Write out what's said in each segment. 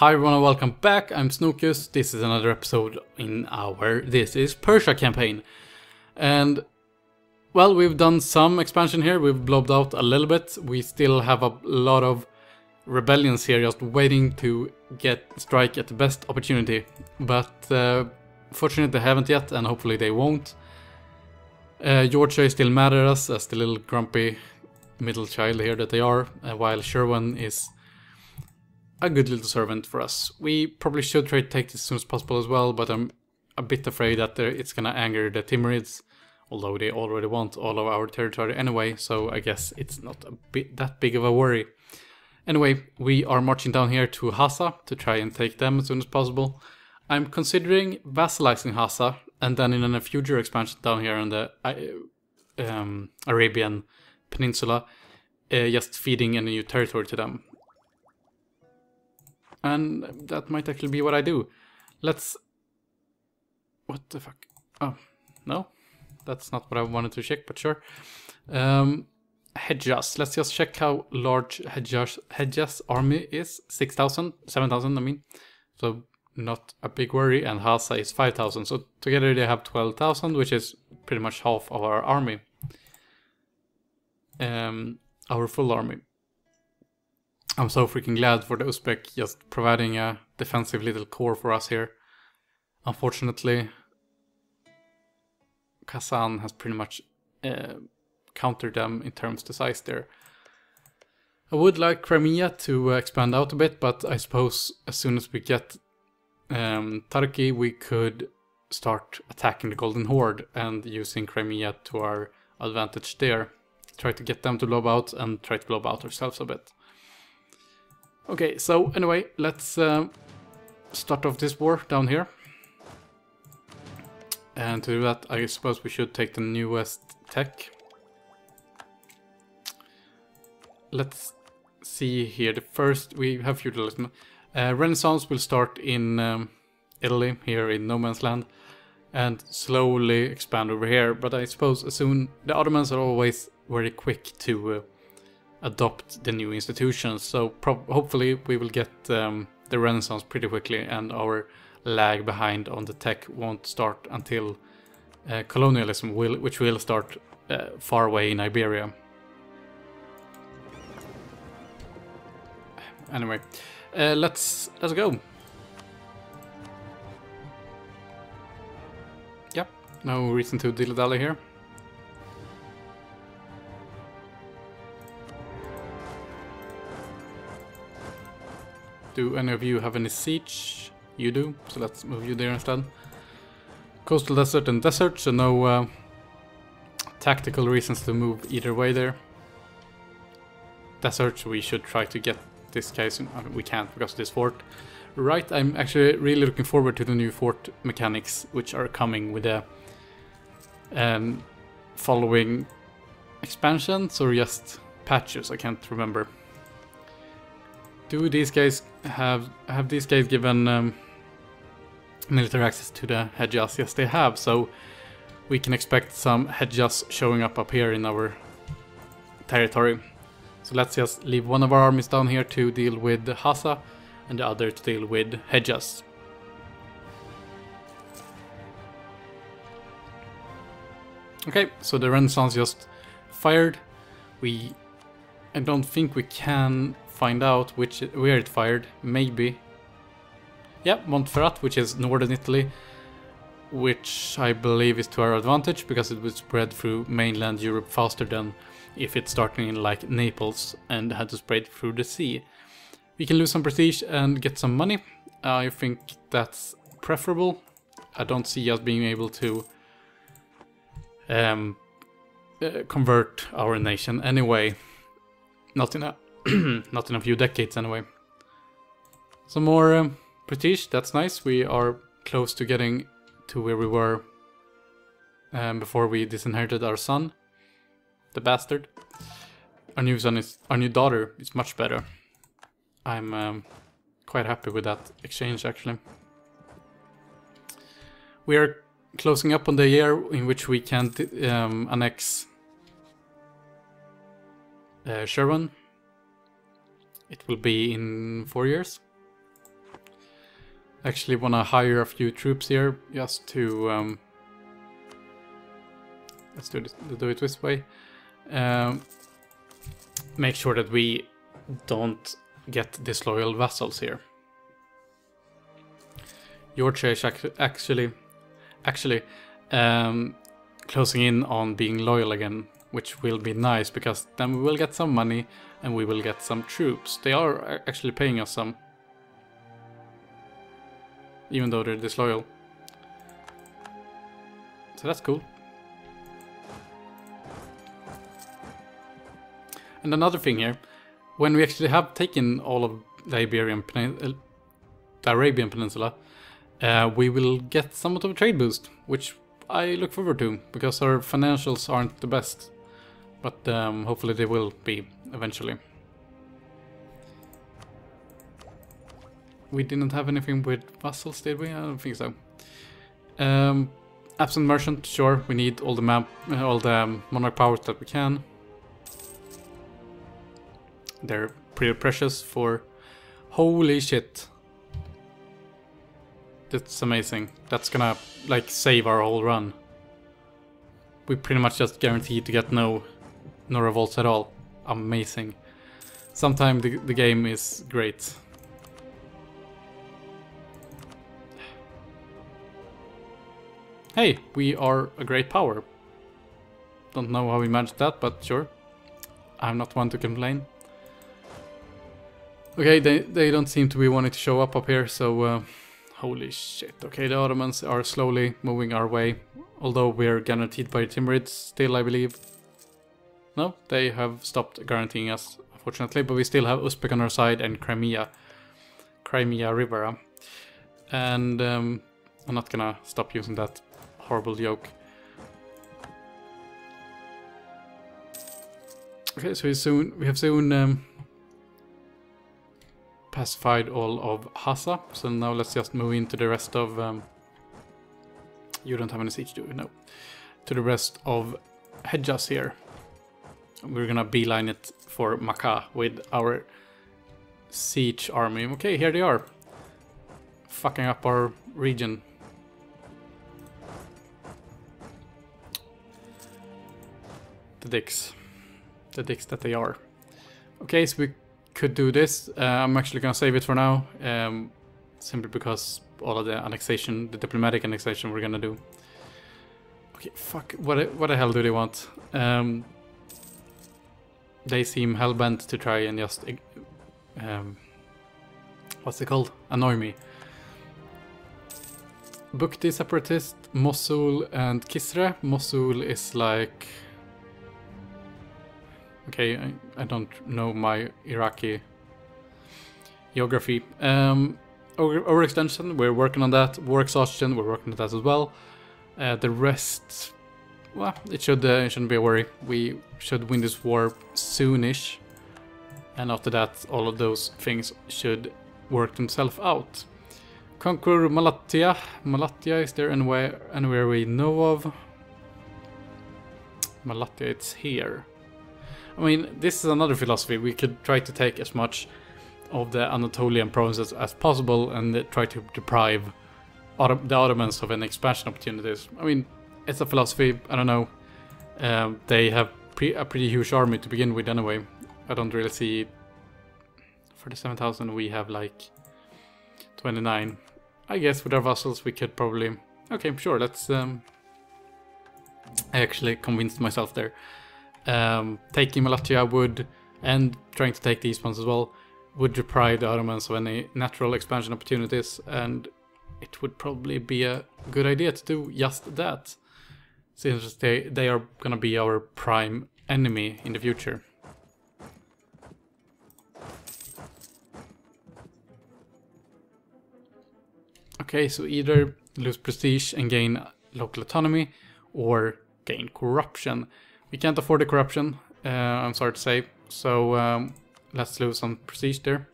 Hi everyone and welcome back, I'm Snokus, this is another episode in our This is Persia campaign. And, well, we've done some expansion here, we've blobbed out a little bit, we still have a lot of rebellions here just waiting to get strike at the best opportunity. But, uh, fortunately they haven't yet and hopefully they won't. Uh, Georgia is still mad at us as the little grumpy middle child here that they are, uh, while Shirvan is a good little servant for us. We probably should try to take this as soon as possible as well, but I'm a bit afraid that it's gonna anger the Timurids, although they already want all of our territory anyway, so I guess it's not a bit that big of a worry. Anyway, we are marching down here to Hasa to try and take them as soon as possible. I'm considering vassalizing Hasa, and then in a future expansion down here on the um, Arabian Peninsula, uh, just feeding a new territory to them and that might actually be what I do. Let's... What the fuck? Oh, no? That's not what I wanted to check, but sure. Um, Hejaz. Let's just check how large Hejaz army is. 6,000? 7,000, I mean. So not a big worry. And Hasa is 5,000. So together they have 12,000, which is pretty much half of our army. Um, our full army. I'm so freaking glad for the Uzbek just providing a defensive little core for us here. Unfortunately, Kazan has pretty much uh, countered them in terms of size there. I would like Crimea to uh, expand out a bit, but I suppose as soon as we get um, Turkey, we could start attacking the Golden Horde and using Crimea to our advantage there. Try to get them to blob out and try to blob out ourselves a bit. Okay, so anyway, let's uh, start off this war down here. And to do that, I suppose we should take the newest tech. Let's see here. The first, we have feudalism. Uh, Renaissance will start in um, Italy, here in No Man's Land, and slowly expand over here. But I suppose soon the Ottomans are always very quick to uh, adopt the new institutions. So hopefully we will get um, the renaissance pretty quickly and our lag behind on the tech won't start until uh, colonialism will, which will start uh, far away in Iberia. Anyway, uh, let's let's go. Yep, no reason to dilly dally here. Do any of you have any siege? You do, so let's move you there instead. Coastal desert and desert, so no uh, tactical reasons to move either way there. Desert, we should try to get this case. I mean, we can't because of this fort. Right, I'm actually really looking forward to the new fort mechanics, which are coming with the um, following expansions or just patches, I can't remember. Do these guys have have these guys given um, military access to the Hejaz? Yes, they have. So we can expect some Hejaz showing up up here in our territory. So let's just leave one of our armies down here to deal with Hasa and the other to deal with Hejaz. Okay, so the Renaissance just fired. We I don't think we can find out which where it fired. Maybe. Yeah, Montferrat, which is northern Italy, which I believe is to our advantage because it would spread through mainland Europe faster than if it's starting in like Naples and had to spread through the sea. We can lose some prestige and get some money. I think that's preferable. I don't see us being able to um, uh, convert our nation anyway. Not in a not in a few decades anyway. Some more um, prestige, that's nice. We are close to getting to where we were um, before we disinherited our son, the bastard. Our new son is our new daughter is much better. I'm um, quite happy with that exchange actually. We are closing up on the year in which we can um, annex uh, Shirvan it will be in four years. Actually want to hire a few troops here just to... Um, let's do, this, do it this way. Um, make sure that we don't get disloyal vassals here. Your is actually actually um, closing in on being loyal again, which will be nice because then we will get some money and we will get some troops. They are actually paying us some, even though they're disloyal. So that's cool. And another thing here, when we actually have taken all of the Iberian Peninsula, the Arabian Peninsula, uh, we will get somewhat of a trade boost, which I look forward to, because our financials aren't the best. But um, hopefully they will be eventually. We didn't have anything with vassals, did we? I don't think so. Um, absent merchant, sure. We need all the map, all the um, monarch powers that we can. They're pretty precious for... Holy shit. That's amazing. That's gonna, like, save our whole run. We pretty much just guaranteed to get no, no revolts at all. Amazing. Sometimes the, the game is great. Hey, we are a great power. Don't know how we managed that, but sure. I'm not one to complain. Okay, they, they don't seem to be wanting to show up up here, so... Uh, Holy shit. Okay, the Ottomans are slowly moving our way. Although we're guaranteed by Timurids still, I believe. No, they have stopped guaranteeing us, unfortunately. But we still have Uzbek on our side and Crimea. Crimea River. And um, I'm not gonna stop using that horrible joke. Okay, so we soon we have soon um, pacified all of Hasa, so now let's just move into the rest of... Um, you don't have any siege, do you? No. To the rest of Hejaz here. We're gonna beeline it for Makkah with our siege army. Okay, here they are. Fucking up our region. The dicks. The dicks that they are. Okay, so we could do this. Uh, I'm actually gonna save it for now, um, simply because all of the annexation, the diplomatic annexation we're gonna do. Okay, fuck, what, what the hell do they want? Um, they seem hellbent to try and just, um, what's it called? Annoy me. Bukti separatist, Mosul and Kisra. Mosul is like Okay, I, I don't know my Iraqi geography. Um, overextension, we're working on that. War exhaustion, we're working on that as well. Uh, the rest, well, it should uh, it shouldn't be a worry. We should win this war soonish, and after that, all of those things should work themselves out. Conquer Malatya. Malatya, is there anywhere anywhere we know of? Malatya, it's here. I mean, this is another philosophy. We could try to take as much of the Anatolian provinces as possible and try to deprive the Ottomans of any expansion opportunities. I mean, it's a philosophy. I don't know. Um, they have pre a pretty huge army to begin with anyway. I don't really see... For the 7,000 we have like 29. I guess with our vassals we could probably... Okay, sure, let's... Um... I actually convinced myself there um, taking Malatya would, and trying to take these ones as well, would deprive the Ottomans of any natural expansion opportunities, and it would probably be a good idea to do just that, since they, they are gonna be our prime enemy in the future. Okay, so either lose prestige and gain local autonomy, or gain corruption. We can't afford the corruption, uh, I'm sorry to say. So um, let's lose some prestige there.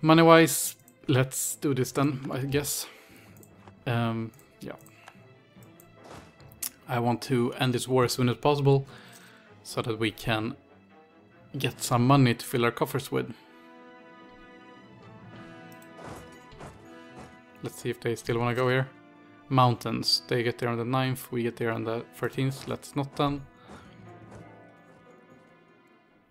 Money-wise, let's do this then, I guess. Um, yeah. I want to end this war as soon as possible, so that we can get some money to fill our coffers with. Let's see if they still want to go here. Mountains. They get there on the 9th, we get there on the 13th. Let's not then.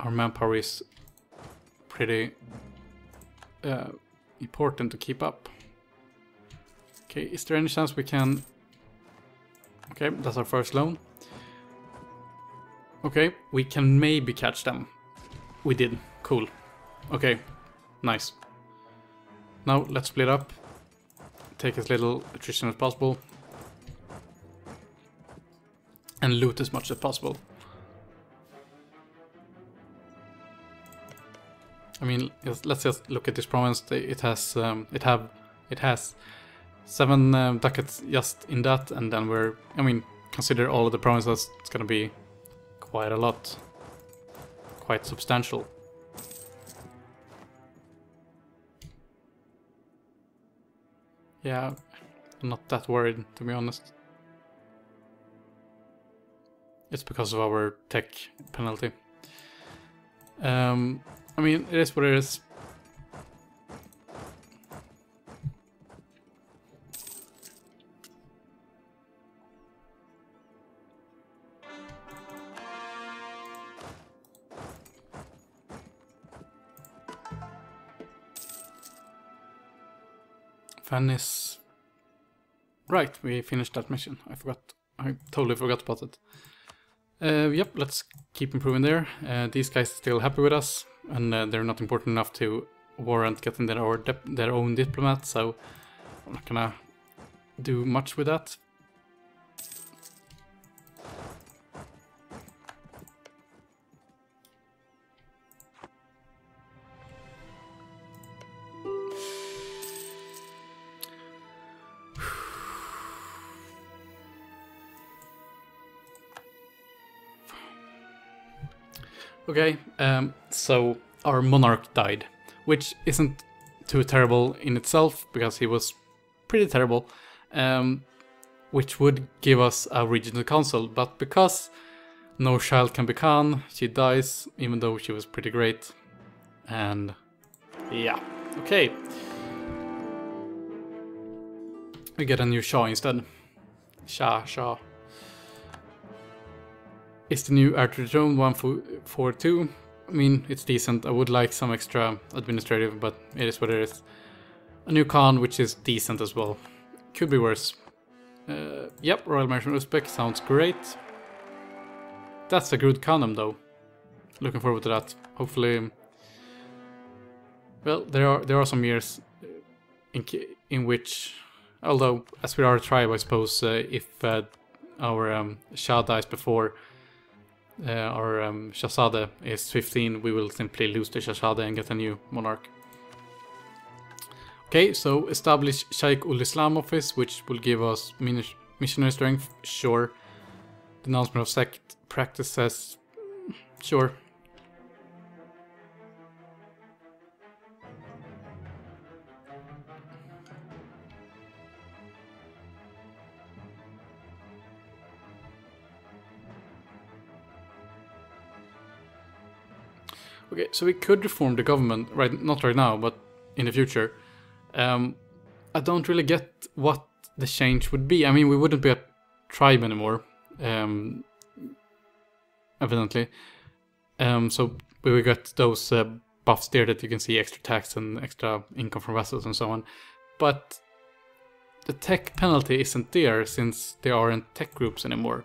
Our manpower is pretty uh, important to keep up. Okay, is there any chance we can... Okay, that's our first loan. Okay, we can maybe catch them. We did. Cool. Okay, nice. Now, let's split up. Take as little attrition as possible. And loot as much as possible. I mean, let's just look at this province. It has, um, it have, it has seven um, ducats just in that, and then we're, I mean, consider all of the provinces. It's gonna be quite a lot, quite substantial. Yeah, I'm not that worried, to be honest. It's because of our tech penalty. Um, I mean, it is what it is. Venice. Right, we finished that mission. I forgot. I totally forgot about it. Uh, yep, let's keep improving there. Uh, these guys are still happy with us and uh, they're not important enough to warrant getting their, their own diplomat, so I'm not gonna do much with that. Okay, um, so our monarch died, which isn't too terrible in itself because he was pretty terrible, um, which would give us a regional council. But because no child can be Khan, she dies, even though she was pretty great. And yeah, okay. We get a new Shah instead. Shah, Shah is the new Archer Drone 142. I mean, it's decent. I would like some extra administrative, but it is what it is. A new Khan, which is decent as well. Could be worse. Uh, yep, Royal Merchant Uzbek sounds great. That's a good Khanum though. Looking forward to that. Hopefully... Well, there are there are some years in, in which, although as we are a tribe, I suppose, uh, if uh, our um, Shah dies before uh, our um, is 15, we will simply lose the Shahzade and get a new monarch. Okay, so establish Shaykh ul Islam office, which will give us missionary strength, sure. Denouncement of sect practices, sure. Okay, so we could reform the government, right? Not right now, but in the future. Um, I don't really get what the change would be. I mean, we wouldn't be a tribe anymore, um, evidently. Um, so we would get those uh, buffs there that you can see extra tax and extra income from vessels and so on. But the tech penalty isn't there since they aren't tech groups anymore.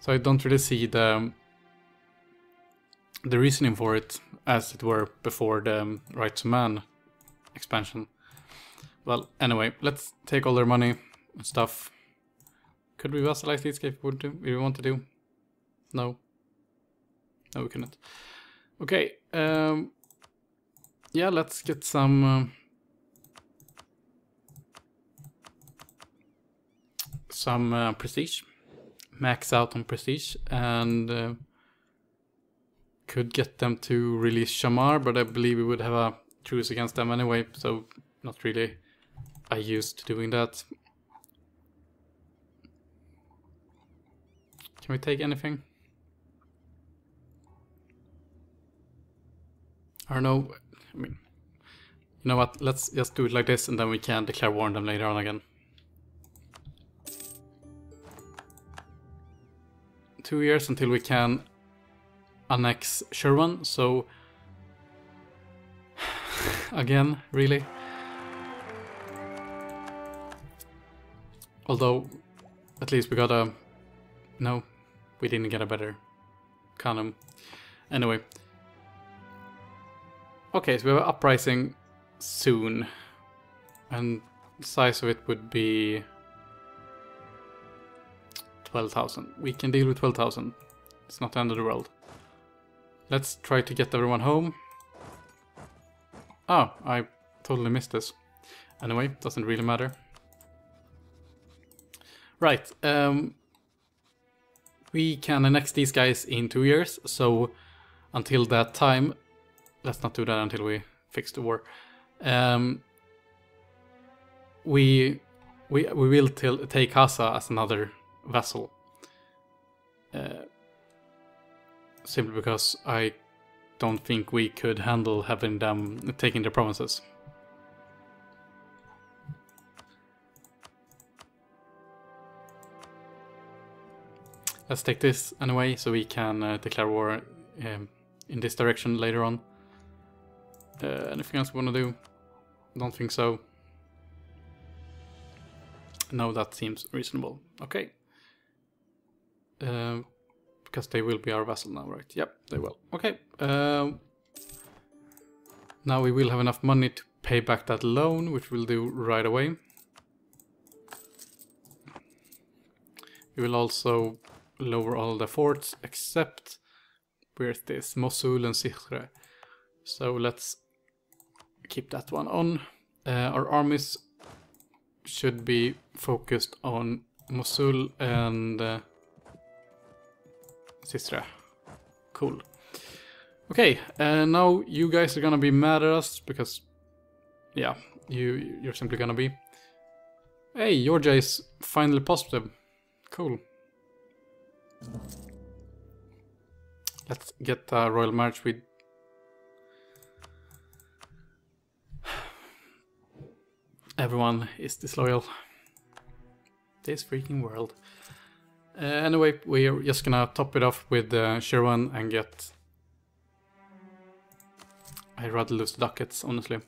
So I don't really see the the reasoning for it, as it were, before the um, Rights of Man expansion. Well, anyway, let's take all their money and stuff. Could we vassalize these if we want to? If we want to do? No. No, we cannot. Okay. Um, yeah, let's get some. Uh, some uh, prestige. Max out on prestige and. Uh, could get them to release Shamar, but I believe we would have a truce against them anyway, so not really I used to doing that. Can we take anything? I don't know. I mean, You know what? Let's just do it like this and then we can declare war on them later on again. Two years until we can annex Shirvan, so... again, really? Although, at least we got a... No, we didn't get a better Khanum. Anyway. Okay, so we have an uprising soon. And size of it would be 12,000. We can deal with 12,000. It's not the end of the world. Let's try to get everyone home. Oh, I totally missed this. Anyway, doesn't really matter. Right, um, we can annex these guys in two years, so until that time, let's not do that until we fix the war. Um, we we we will take Hasa as another vessel. Uh, simply because I don't think we could handle having them taking their provinces. Let's take this anyway, so we can uh, declare war um, in this direction later on. Uh, anything else we want to do? Don't think so. No, that seems reasonable. Okay. Uh, because they will be our vassal now, right? Yep, they will. Okay. Uh, now we will have enough money to pay back that loan, which we'll do right away. We will also lower all the forts except where's this Mosul and Sikhre. So let's keep that one on. Uh, our armies should be focused on Mosul and uh, Sistra. Cool. Okay, uh, now you guys are gonna be mad at us because, yeah, you you're simply gonna be. Hey, Georgia is finally positive. Cool. Let's get a royal marriage with everyone is disloyal. This freaking world. Uh, anyway, we're just gonna top it off with uh, Shirvan and get... I'd rather lose the ducats, honestly.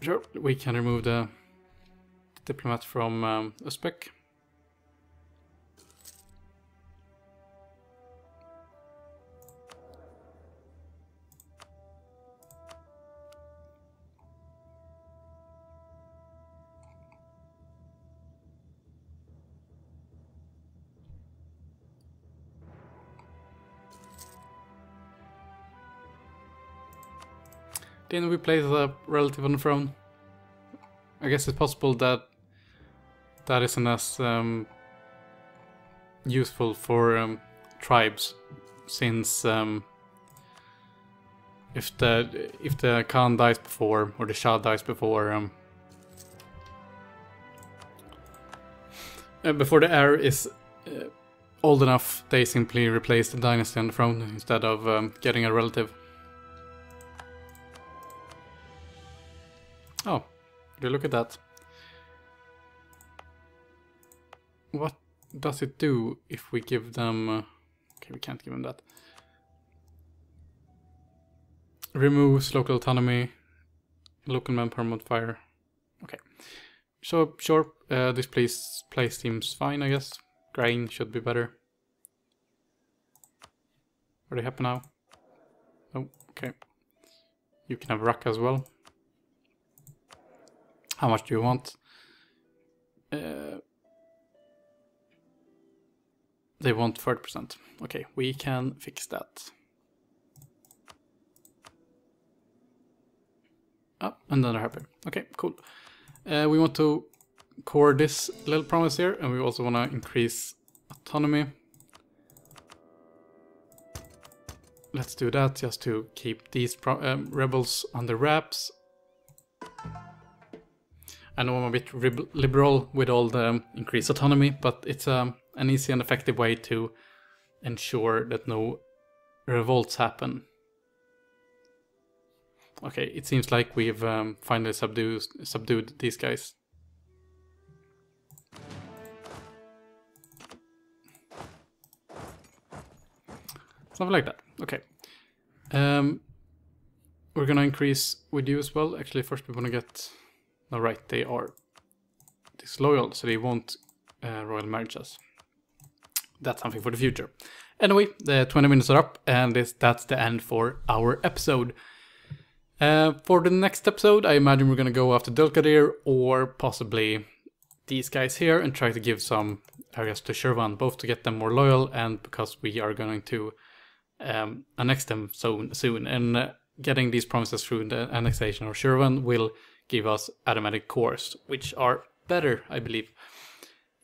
Sure, we can remove the diplomat from um, Uzbek. We place a relative on the throne? I guess it's possible that that isn't as um, useful for um, tribes, since um, if the if the Khan dies before or the Shah dies before uh, before the heir is uh, old enough, they simply replace the dynasty on the throne instead of um, getting a relative. Oh, you look at that. What does it do if we give them... Uh, okay, we can't give them that. Removes local autonomy, local manpower modifier. Okay. So, sure, uh, this place, place seems fine, I guess. Grain should be better. They happy now? Oh, okay. You can have Raqqa as well. How much do you want? Uh, they want 30%. Okay, we can fix that. Oh, and then they're happy. Okay, cool. Uh, we want to core this little promise here, and we also want to increase autonomy. Let's do that just to keep these um, rebels under wraps I know I'm a bit liberal with all the increased autonomy, but it's um, an easy and effective way to ensure that no revolts happen. okay, it seems like we've um, finally subdued, subdued these guys. Something like that. Okay. Um, we're gonna increase with you as well. Actually, first we wanna get... Right, they are disloyal, so they won't uh, royal marriage us. That's something for the future. Anyway, the 20 minutes are up, and this, that's the end for our episode. Uh, for the next episode, I imagine we're gonna go after Dulkadir or possibly these guys here and try to give some areas to Shirvan, both to get them more loyal and because we are going to um, annex them soon. soon. And uh, getting these promises through the annexation of Shirvan will give us automatic cores, which are better, I believe.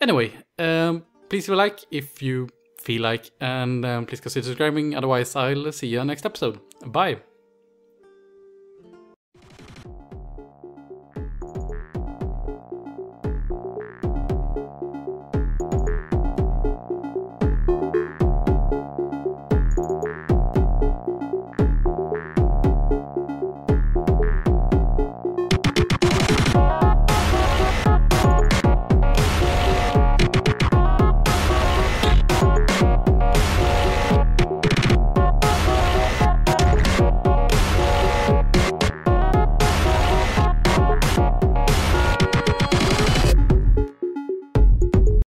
Anyway, um, please leave a like if you feel like, and um, please consider subscribing. Otherwise, I'll see you next episode. Bye.